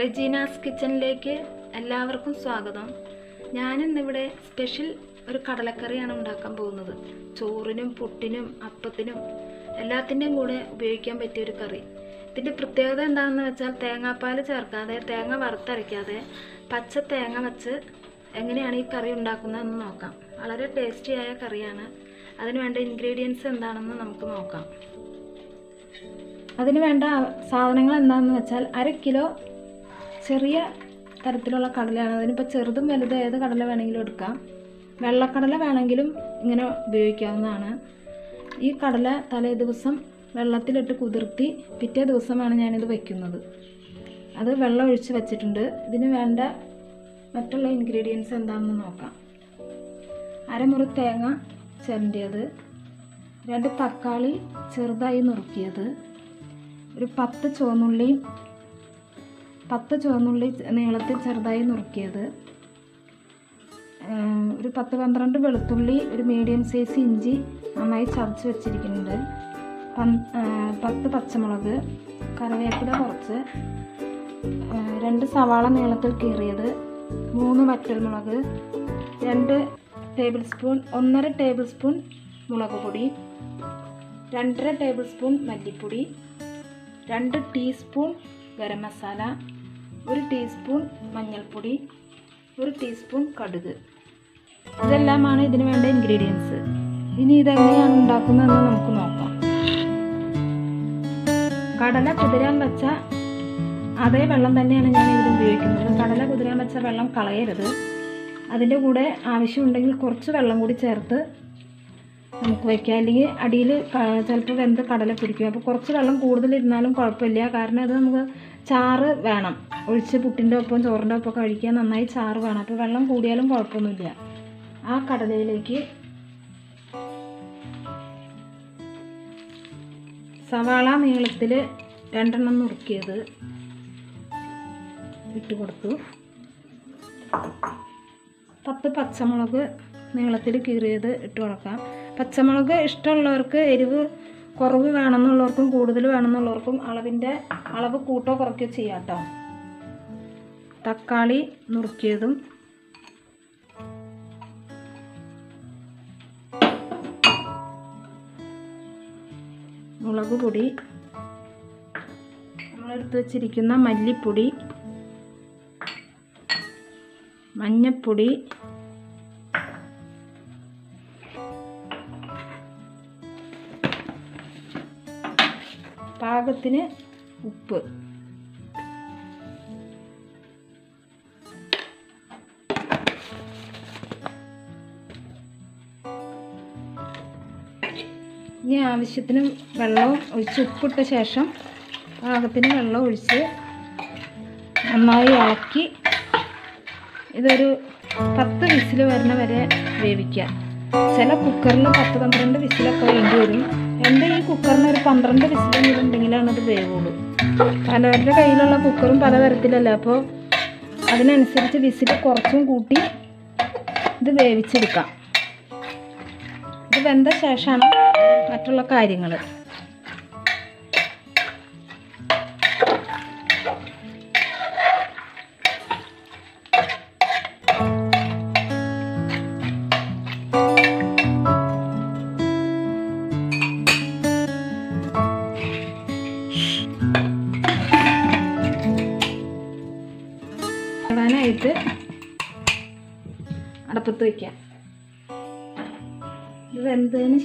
റെജീനാസ് കിച്ചണിലേക്ക് എല്ലാവർക്കും സ്വാഗതം. ഞാനിന്നിവിടെ സ്പെഷ്യൽ ഒരു കടലക്കറിയാണ് ഉണ്ടാക്കാൻ പോകുന്നത്. ചോറിനും പുട്ടിനും അപ്പത്തിനും എല്ലാത്തിന്റെയും കൂടെ ഉപയോഗിക്കാൻ പറ്റിയ ഒരു കറി. ഇതിന്റെ പ്രത്യേകത എന്താണെന്ന് വെച്ചാൽ തേങ്ങാപ്പാൽ ചേർക്കാതെ തേങ്ങ വറുത്തരയ്ക്കാതെ പച്ച തേങ്ങ വെച്ച് എങ്ങനെയാണ് ഈ കറി ഉണ്ടാക്കുന്നതെന്ന് നോക്കാം. വളരെ ടേസ്റ്റിയായ കറിയാണ്. അതിനുവേണ്ട ഇൻഗ്രീഡിയൻസ് എന്താണെന്ന് നമുക്ക് നോക്കാം. അതിന് വേണ്ട സാധനങ്ങൾ എന്താണെന്ന് വെച്ചാൽ അര കിലോ ചെറിയ തരത്തിലുള്ള കടലയാണ്. അതിനിപ്പോൾ ചെറുതും വലുതും ഏത് കടല വേണമെങ്കിലും എടുക്കാം. വെള്ളക്കടല വേണമെങ്കിലും ഇങ്ങനെ ഉപയോഗിക്കാവുന്നതാണ്. ഈ കടല തലേ ദിവസം വെള്ളത്തിലിട്ട് കുതിർത്തി പിറ്റേ ദിവസമാണ് ഞാനിത് വയ്ക്കുന്നത് അത് വെള്ളം ഒഴിച്ച് വെച്ചിട്ടുണ്ട്. ഇതിന് വേണ്ട മറ്റുള്ള ഇൻഗ്രീഡിയൻസ് എന്താണെന്ന് നോക്കാം. അരമുറി തേങ്ങ ചിരണ്ടിയത്. രണ്ട് തക്കാളി ചെറുതായി നുറുക്കിയത്. ഒരു പത്ത് ചുവന്നുള്ളിയും പത്ത് ചുവന്നുള്ളി നീളത്തിൽ ചെറുതായി നുറുക്കിയത്. ഒരു പത്ത് പന്ത്രണ്ട് വെളുത്തുള്ളി ഒരു മീഡിയം സൈസ് ഇഞ്ചി നന്നായി ചതച്ച് വെച്ചിരിക്കുന്നുണ്ട്. പത്ത് പച്ചമുളക് കറിവേപ്പില കുറച്ച് രണ്ട് സവാള നീളത്തിൽ കീറിയത് മൂന്ന് വറ്റൽമുളക് രണ്ട് ടേബിൾ സ്പൂൺ ഒന്നര ടേബിൾ സ്പൂൺ മുളക് പൊടി രണ്ടര ടേബിൾ സ്പൂൺ മല്ലിപ്പൊടി രണ്ട് ടീസ്പൂൺ ഗരം മസാല ഒരു ടീസ്പൂൺ മഞ്ഞൾപ്പൊടി ഒരു ടീസ്പൂൺ കടുക്. ഇതെല്ലാമാണ് ഇതിന് വേണ്ട ഇൻഗ്രീഡിയൻസ് ഇനി ഇതെങ്ങനെയാണ് ഉണ്ടാക്കുന്നതെന്ന് നമുക്ക് നോക്കാം. കടല കുതിരാൻ വെച്ച അതേ വെള്ളം തന്നെയാണ് ഞാൻ ഇതിൽ ഉപയോഗിക്കുന്നത്. കടല കുതിരാൻ വെച്ച വെള്ളം കളയരുത്. അതിന്റെ കൂടെ ആവശ്യമുണ്ടെങ്കിൽ കുറച്ച് വെള്ളം കൂടി ചേർത്ത് നമുക്ക് വയ്ക്കാം. അല്ലെങ്കിൽ അടിയിൽ ചിലപ്പോൾ വെന്ത് കടല പിടിക്കും. അപ്പോൾ കുറച്ച് വെള്ളം കൂടുതലിരുന്നാലും കുഴപ്പമില്ല. കാരണം അത് നമുക്ക് ചാറ് വേണം. ഒഴിച്ച് പുട്ടിന്റെ ഒപ്പം ചോറിന്റെ ഒപ്പം കഴിക്കാൻ നന്നായി ചാറ് വേണം അപ്പോൾ വെള്ളം കൂടിയാലും കുഴപ്പമൊന്നുമില്ല. ആ കടലയിലേക്ക് സവാള നീളത്തിൽ രണ്ടെണ്ണം നുറുക്കിയത് ഇട്ട് കൊടുത്തു. പത്ത് പച്ചമുളക് നീളത്തിൽ കീറിയത് ഇട്ട് കൊടുക്കാം. പച്ചമുളക് ഇഷ്ടമുള്ളവർക്ക് എരിവ് കുറവ് വേണമെന്നുള്ളവർക്കും കൂടുതൽ വേണമെന്നുള്ളവർക്കും അളവിന്റെ അളവ് കൂട്ടോ കുറയ്ക്കോ ചെയ്യാം കേട്ടോ തക്കാളി നുറുക്കിയതും മുളക് പൊടി നമ്മളെടുത്ത് വച്ചിരിക്കുന്ന മല്ലിപ്പൊടി മഞ്ഞപ്പൊടി പാകത്തിന് ഉപ്പ്. ഇനി ആവശ്യത്തിന് വെള്ളം ഒഴിച്ച് ഉപ്പിട്ട ശേഷം പാകത്തിന് വെള്ളം ഒഴിച്ച് നന്നായി ഇളക്കി ഇതൊരു പത്ത് വിസിൽ വരുന്ന വരെ വേവിക്കുക. ചില കുക്കറിൽ പത്ത് പന്ത്രണ്ട് വിസിലൊക്കെ വേണ്ടി വരും. എന്റെ ഈ കുക്കറിന് ഒരു പന്ത്രണ്ട് വിസിലെങ്കിലും ഉണ്ടെങ്കിലാണ് അത് വേവുള്ളൂ. പലവരുടെ കയ്യിലുള്ള കുക്കറും പലതരത്തിലല്ലേ അപ്പോൾ അതിനനുസരിച്ച് വിസിൽ കുറച്ചും കൂട്ടി ഇത് വേവിച്ചെടുക്കാം. ഇത് വെന്ത ശേഷമാണ് മറ്റുള്ള കാര്യങ്ങൾ അടപ്പത്ത് വയ്ക്കാം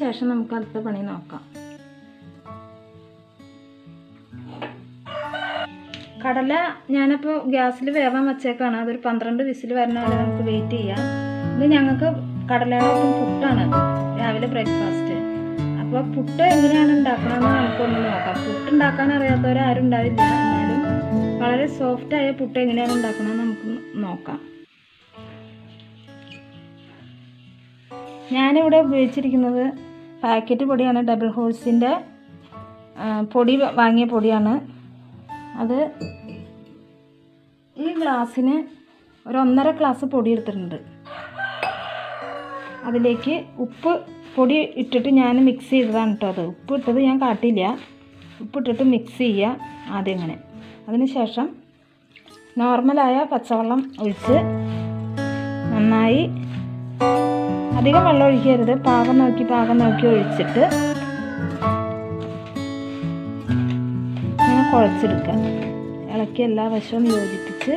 ശേഷം നമുക്ക് അടുത്ത പണി നോക്കാം. കടല ഞാനപ്പോൾ ഗ്യാസിൽ വേവാൻ വെച്ചേക്കാണ്. അതൊരു പന്ത്രണ്ട് വിസിൽ വരുന്ന വരെ നമുക്ക് വെയിറ്റ് ചെയ്യാം. ഇത് ഞങ്ങൾക്ക് കടലയോടൊപ്പം പുട്ടാണ് രാവിലെ ബ്രേക്ക്ഫാസ്റ്റ് അപ്പോൾ പുട്ട് എങ്ങനെയാണ് ഉണ്ടാക്കണമെന്ന് നമുക്കൊന്ന് നോക്കാം. പുട്ട് ഉണ്ടാക്കാൻ അറിയാത്തവരാരും ഉണ്ടാവില്ല. എന്നാലും വളരെ സോഫ്റ്റായ പുട്ട് എങ്ങനെയാണ് ഉണ്ടാക്കണമെന്ന് നമുക്ക് നോക്കാം. ഞാനിവിടെ ഉപയോഗിച്ചിരിക്കുന്നത് പാക്കറ്റ് പൊടിയാണ് ഡബിൾ ഹോൾസിന്റെ പൊടി വാങ്ങിയ പൊടിയാണ്. അത് ഈ ഗ്ലാസ്സിന് ഒരു ഒന്നര ഗ്ലാസ് പൊടി എടുത്തിട്ടുണ്ട്. അതിലേക്ക് ഉപ്പ് പൊടി ഇട്ടിട്ട് ഞാൻ മിക്സ് ചെയ്തതാണ് കേട്ടോ അത്. ഉപ്പ് ഇട്ടത് ഞാൻ കാട്ടില്ല ഉപ്പിട്ടിട്ട് മിക്സ് ചെയ്യുക ആദ്യം ഇങ്ങനെ അതിനുശേഷം നോർമലായ പച്ചവെള്ളം ഒഴിച്ച് നന്നായി അധികം വെള്ളം ഒഴിക്കരുത്. പാകം നോക്കി പാകം നോക്കി ഒഴിച്ചിട്ട് ഇങ്ങനെ കുഴച്ചെടുക്കുക. ഇളക്കി എല്ലാ വശവും യോജിപ്പിച്ച്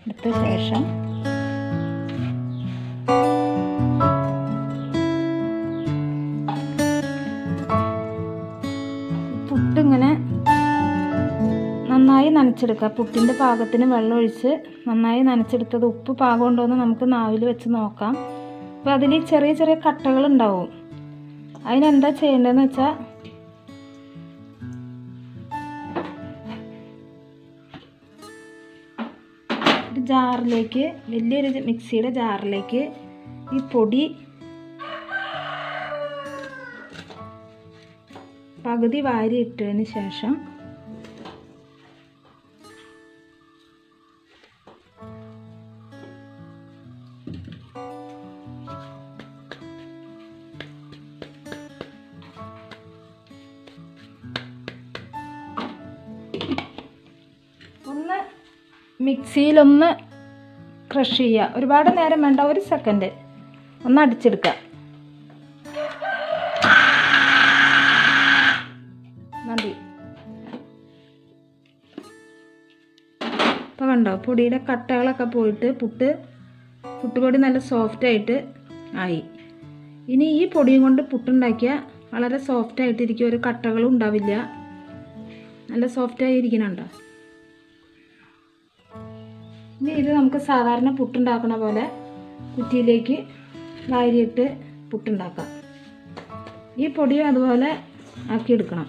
എടുത്ത ശേഷം പുട്ടിങ്ങനെ നന്നായി നനച്ചെടുക്കുക. പുട്ടിന്റെ പാകത്തിന് വെള്ളം ഒഴിച്ച് നന്നായി നനച്ചെടുത്തത് ഉപ്പ് പാകമുണ്ടോ എന്ന് നമുക്ക് നാവിൽ വെച്ച് നോക്കാം. അപ്പോൾ അതിൽ ചെറിയ ചെറിയ കട്ടകൾ ഉണ്ടാവും അതിനെന്താ ചെയ്യേണ്ടതെന്ന് വെച്ചാൽ ഒരു ജാറിലേക്ക് വലിയൊരു മിക്സിയുടെ ജാറിലേക്ക് ഈ പൊടി പകുതി വാരി ഇട്ടതിന് ശേഷം മിക്സിയിലൊന്ന് ക്രഷ് ചെയ്യുക. ഒരുപാട് നേരം വേണ്ട ഒരു സെക്കൻഡ് ഒന്ന് അടിച്ചെടുക്കുക. മതി. ഇപ്പോൾ കണ്ടോ പൊടിയുടെ കട്ടകളൊക്കെ പോയിട്ട് പുട്ട് പുട്ടുപൊടി നല്ല സോഫ്റ്റായിട്ട് ആയി. ഇനി ഈ പൊടിയും കൊണ്ട് പുട്ടുണ്ടാക്കിയാൽ വളരെ സോഫ്റ്റായിട്ടിരിക്കും ഒരു കട്ടകളും ഉണ്ടാവില്ല. നല്ല സോഫ്റ്റായി ഇരിക്കണുണ്ടോ? ഇനി ഇത് നമുക്ക് സാധാരണ പുട്ടുണ്ടാക്കണ പോലെ കുറ്റിയിലേക്ക് വാരിയിട്ട് പുട്ടുണ്ടാക്കാം. ഈ പൊടിയും അതുപോലെ ആക്കിയെടുക്കണം.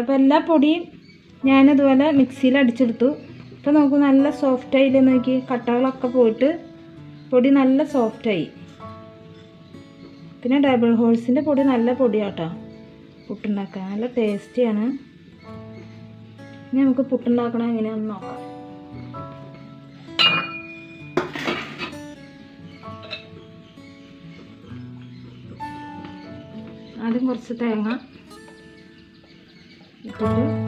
അപ്പോൾ എല്ലാ പൊടിയും ഞാനിതുപോലെ മിക്സിയിൽ അടിച്ചെടുത്തു. ഇപ്പോൾ നമുക്ക് നല്ല സോഫ്റ്റായില്ലേ നോക്കി കട്ടകളൊക്കെ പോയിട്ട് പൊടി നല്ല സോഫ്റ്റായി. പിന്നെ ഡബിൾ ഹോൾസിന്റെ പൊടി നല്ല പൊടിയാട്ടോ. പുട്ടുണ്ടാക്കാൻ നല്ല ടേസ്റ്റിയാണ് ഇനി നമുക്ക് പുട്ടുണ്ടാക്കണം എങ്ങനെയാണെന്ന് നോക്കാം. ആദ്യം കുറച്ച് തേങ്ങ ഇട്ടിട്ട്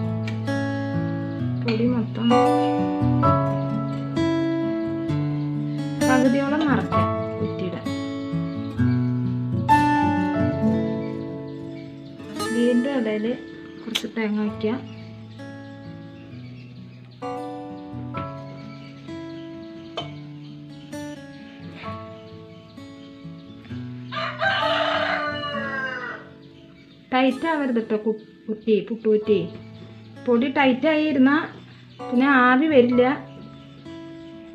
ടൈറ്റ് ആവരുത് കേട്ടോ കുറ്റി പുട്ടുകുറ്റി പൊടി ടൈറ്റായി ഇരുന്നാൽ പിന്നെ ആവി വരില്ല.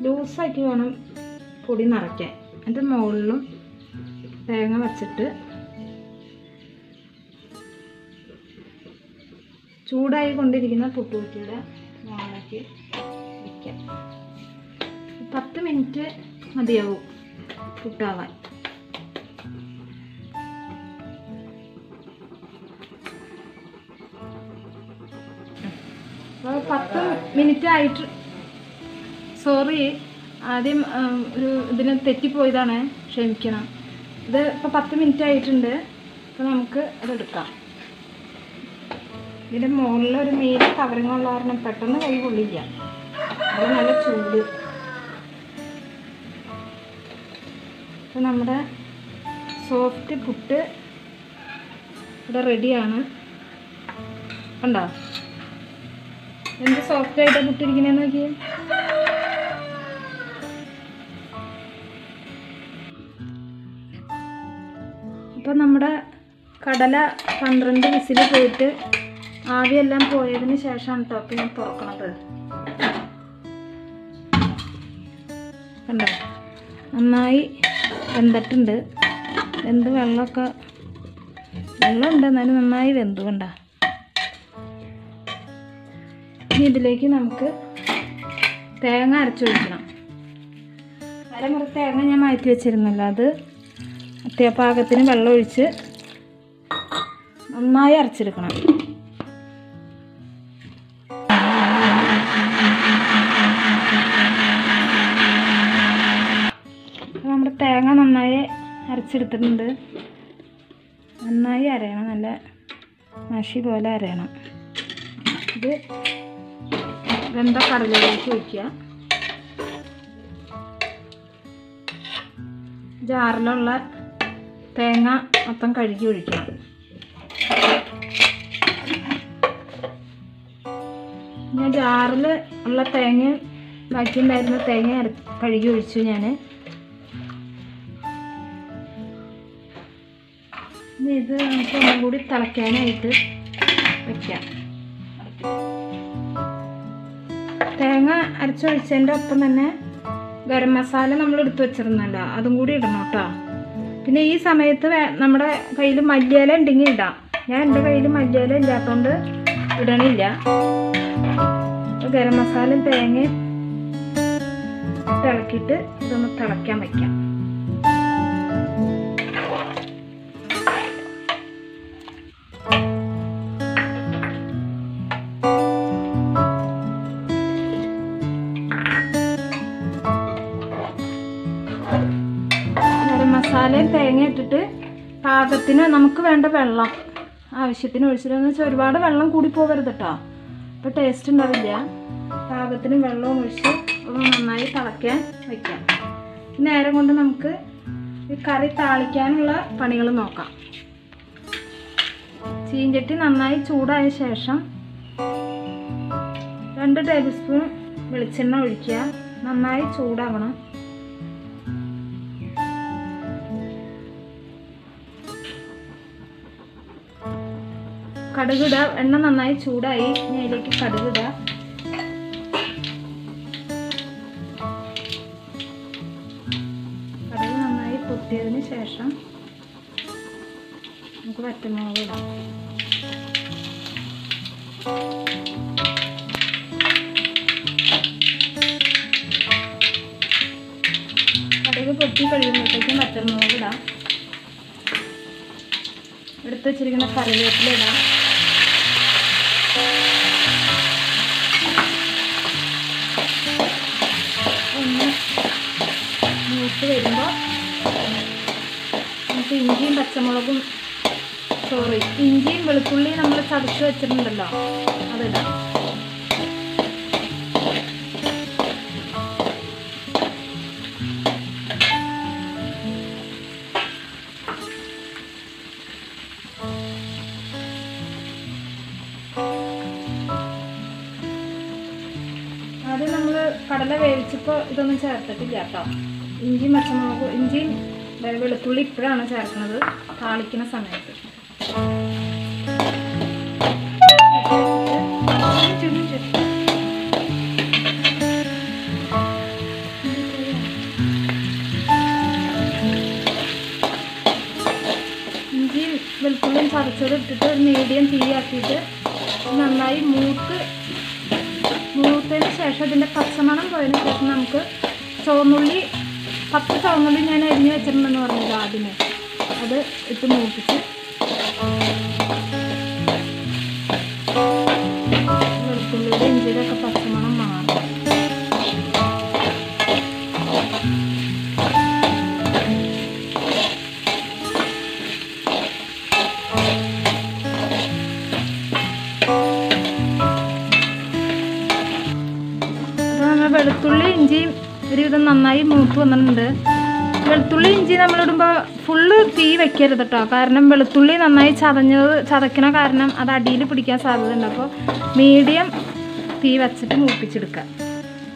ലൂസാക്കി വേണം പൊടി നിറയ്ക്കാൻ. അതിന്റെ മുകളിലും തേങ്ങ വച്ചിട്ട് ചൂടായി കൊണ്ടിരിക്കുന്ന പുട്ടുകുറ്റിയുടെ മുകളിലേക്ക് വയ്ക്കാം പത്ത് മിനിറ്റ് മതിയാവും പുട്ടാവാൻ. പത്ത് മിനിറ്റ് ആയിട്ട്. സോറി ആദ്യം ഒരു ഇതിന് തെറ്റിപ്പോയതാണ്. ക്ഷമിക്കണം. ഇത് ഇപ്പോൾ പത്ത് മിനിറ്റ് ആയിട്ടുണ്ട്. അപ്പോൾ നമുക്ക് അതെടുക്കാം. ഇതിന്റെ മുകളിൽ ഒരു മീൻ കവറിങ്ങുള്ള കാരണം പെട്ടെന്ന് കൈ കൊള്ളില്ല അത് നല്ല ചൂട്. അപ്പോൾ നമ്മുടെ സോഫ്റ്റ് പുട്ട് ഇവിടെ റെഡിയാണ് കണ്ടോ? എന്ത് സോഫ്റ്റ് ആയിട്ട് പുട്ടിരിക്കണേന്ന് നോക്കിയേ? അപ്പോൾ നമ്മുടെ കടല പന്ത്രണ്ട് വിസിൽ പോയിട്ട് ആവിയെല്ലാം പോയതിന് ശേഷമാണ് കേട്ടോ ഇപ്പം ഞാൻ തുറക്കണത്. കണ്ടോ? നന്നായി വെന്തിട്ടുണ്ട്. വെന്ത് വെള്ളമൊക്കെ വെള്ളമുണ്ട് എന്നാലും നന്നായി വെന്തു കണ്ട ഇനി ഇതിലേക്ക് നമുക്ക് തേങ്ങ അരച്ചൊഴിക്കണം അരമുറി തേങ്ങ ഞാൻ മാറ്റി വെച്ചിരുന്നല്ലോ അത്. അത്യാപാകത്തിന് വെള്ളം ഒഴിച്ച് നന്നായി അരച്ചെടുക്കണം. നമ്മുടെ തേങ്ങ നന്നായി അരച്ചെടുത്തിട്ടുണ്ട്. നന്നായി അരയണം നല്ല മഷി പോലെ അരയണം. ഇത് വെന്ത കടലയിലേക്ക് ഒഴിക്കുക ജാറിലുള്ള തേങ്ങ മൊത്തം കഴുകി ഒഴിക്കണം ഞാൻ ജാറിൽ ഉള്ള തേങ്ങ ബാക്കിയുണ്ടായിരുന്ന തേങ്ങ കഴുകി ഒഴിച്ചു ഞാൻ. ഇത് നമുക്ക് ഒന്നും കൂടി തിളയ്ക്കാനായിട്ട് വെക്കാം. തേങ്ങ അരച്ചൊഴിച്ചതിന്റെ ഒപ്പം തന്നെ ഗരം മസാല നമ്മൾ എടുത്തു വെച്ചിരുന്നല്ലോ. അതും കൂടി ഇടണം കേട്ടോ. പിന്നെ ഈ സമയത്ത് നമ്മുടെ കയ്യിൽ മല്ലിയില ഉണ്ടെങ്കിൽ ഇടാം. ഞാൻ എന്റെ കയ്യിൽ മല്ലിയില ഇല്ലാത്തതുകൊണ്ട് ഇടണില്ല. അപ്പോൾ ഗരം മസാലയും തേങ്ങയും തിളക്കിയിട്ട് ഇതൊന്ന് തിളയ്ക്കാൻ വയ്ക്കാം പാകത്തിന് നമുക്ക് വേണ്ട വെള്ളം ആവശ്യത്തിന് ഒഴിച്ചിട്ടെന്ന് വെച്ചാൽ ഒരുപാട് വെള്ളം കൂടി പോകരുത് കേട്ടോ അപ്പോൾ ടേസ്റ്റ് ഉണ്ടാവില്ല. പാകത്തിന് വെള്ളവും ഒഴിച്ച് ഒന്ന് നന്നായി തിളയ്ക്കാൻ വയ്ക്കാം നേരം കൊണ്ട് നമുക്ക് ഈ കറി താളിക്കാനുള്ള പണികൾ നോക്കാം. ചീഞ്ചട്ടി നന്നായി ചൂടായ ശേഷം രണ്ട് ടേബിൾ സ്പൂൺ വെളിച്ചെണ്ണ ഒഴിക്കുക. നന്നായി ചൂടാവണം. കടുകിട. എണ്ണ നന്നായി ചൂടായി. ഇനി അതിലേക്ക് കടുകിട. കടുക് നന്നായി പൊട്ടിയതിന് ശേഷം നമുക്ക് വറ്റമുളക് ഇടാം. പൊട്ടി കഴിയുമ്പോഴത്തേക്കും വറ്റമുളക് ഇടാം. എടുത്ത് വെച്ചിരിക്കുന്ന കറിവേപ്പില ഇടാം. ഒന്ന് മൂത്ത് വരുമ്പോൾ നമുക്ക് ഇഞ്ചിയും പച്ചമുളകും സോറി ഇഞ്ചിയും വെളുത്തുള്ളിയും നമ്മൾ ചതച്ച് വെച്ചിട്ടുണ്ടല്ലോ അതിടാം. ഇതൊന്നും ചേർത്തിട്ടില്ല കേട്ടോ. ഇഞ്ചി മച്ചമുളക് ഇഞ്ചി വെളുത്തുള്ളി ഇപ്പോഴാണ് ചേർക്കുന്നത്. താളിക്കുന്ന സമയത്ത്. ഇഞ്ചിയും വെളുത്തുള്ളിയും പറിച്ചത് ഇട്ടിട്ട് മീഡിയം തീയാക്കിയിട്ട് നന്നായി മൂത്ത് ശേഷം ഇതിന്റെ പച്ചമണം പോയതിന് ശേഷം നമുക്ക് ചുവന്നുള്ളി പത്ത് ചുവന്നുള്ളി ഞാൻ അരിഞ്ഞ് വെച്ചിട്ടുണ്ടെന്ന് പറഞ്ഞത് ആദ്യമേ. അത് ഇട്ട് മൂപ്പിച്ച്. വെളുത്തുള്ളിയുടെ ഇഞ്ചിയുടെ ഒക്കെ പച്ചമണം നന്നായി മൂത്ത് വന്നിട്ടുണ്ട്. വെളുത്തുള്ളി ഇഞ്ചി നമ്മളിടുമ്പോൾ ഫുള്ള് തീ വെക്കരുത് കേട്ടോ കാരണം വെളുത്തുള്ളി നന്നായി ചതഞ്ഞത് ചതക്കണ കാരണം അത് അടിയിൽ പിടിക്കാൻ സാധ്യതയുണ്ട്. അപ്പോൾ മീഡിയം തീ വച്ചിട്ട് മൂപ്പിച്ചെടുക്കുക.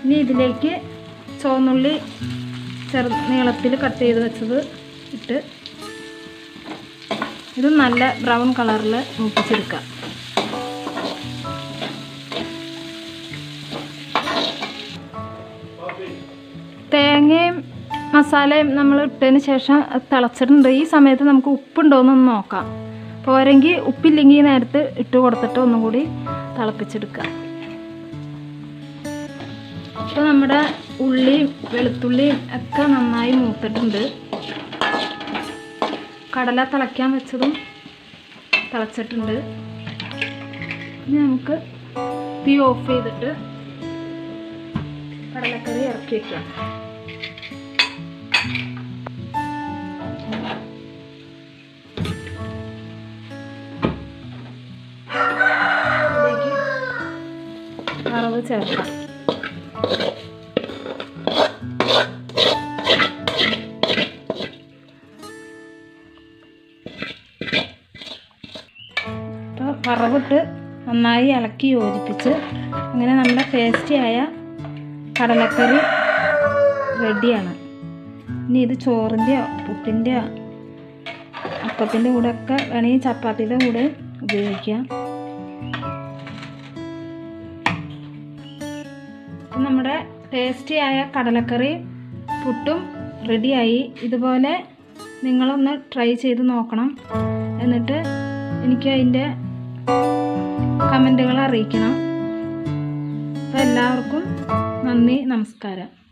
ഇനി ഇതിലേക്ക് ചുവന്നുള്ളി ചെറു നീളത്തിൽ കട്ട് ചെയ്ത് വെച്ചത് ഇട്ട് ഇത് നല്ല ബ്രൗൺ കളറിൽ മൂപ്പിച്ചെടുക്കുക. തേങ്ങയും മസാലയും നമ്മൾ ഇട്ടതിന് ശേഷം തിളച്ചിട്ടുണ്ട്. ഈ സമയത്ത് നമുക്ക് ഉപ്പുണ്ടോയെന്നൊന്ന് നോക്കാം. പോരെങ്കിൽ ഉപ്പില്ലെങ്കിൽ നേരത്തെ ഇട്ട് കൊടുത്തിട്ട് ഒന്നും കൂടി തിളപ്പിച്ചെടുക്കുക. ഇപ്പോൾ നമ്മുടെ ഉള്ളിയും വെളുത്തുള്ളിയും ഒക്കെ നന്നായി മൂത്തിട്ടുണ്ട്. കടല തിളയ്ക്കാൻ വെച്ചതും തിളച്ചിട്ടുണ്ട്. ഇനി നമുക്ക് തീ ഓഫ് ചെയ്തിട്ട് കടലക്കറി ഇറക്കി വെക്കാം. ചേർക്കാം. ഇപ്പോൾ വറവിട്ട് നന്നായി ഇളക്കി യോജിപ്പിച്ച് അങ്ങനെ നമ്മുടെ ടേസ്റ്റിയായ കടലക്കറി റെഡിയാണ് ഇനി ഇത് ചോറിന്റെയോ പുട്ടിന്റെയോ അപ്പത്തിന്റെ കൂടെ ഒക്കെ വേണമെങ്കിൽ ചപ്പാത്തിയുടെ കൂടെ ഉപയോഗിക്കാം. നമ്മുടെ ടേസ്റ്റിയായ കടലക്കറി പുട്ടും റെഡിയായി ഇതുപോലെ നിങ്ങളൊന്ന് ട്രൈ ചെയ്ത് നോക്കണം. എന്നിട്ട് എനിക്ക് അതിന്റെ കമന്റുകൾ അറിയിക്കണം. അപ്പോൾ എല്ലാവർക്കും നന്ദി നമസ്കാരം.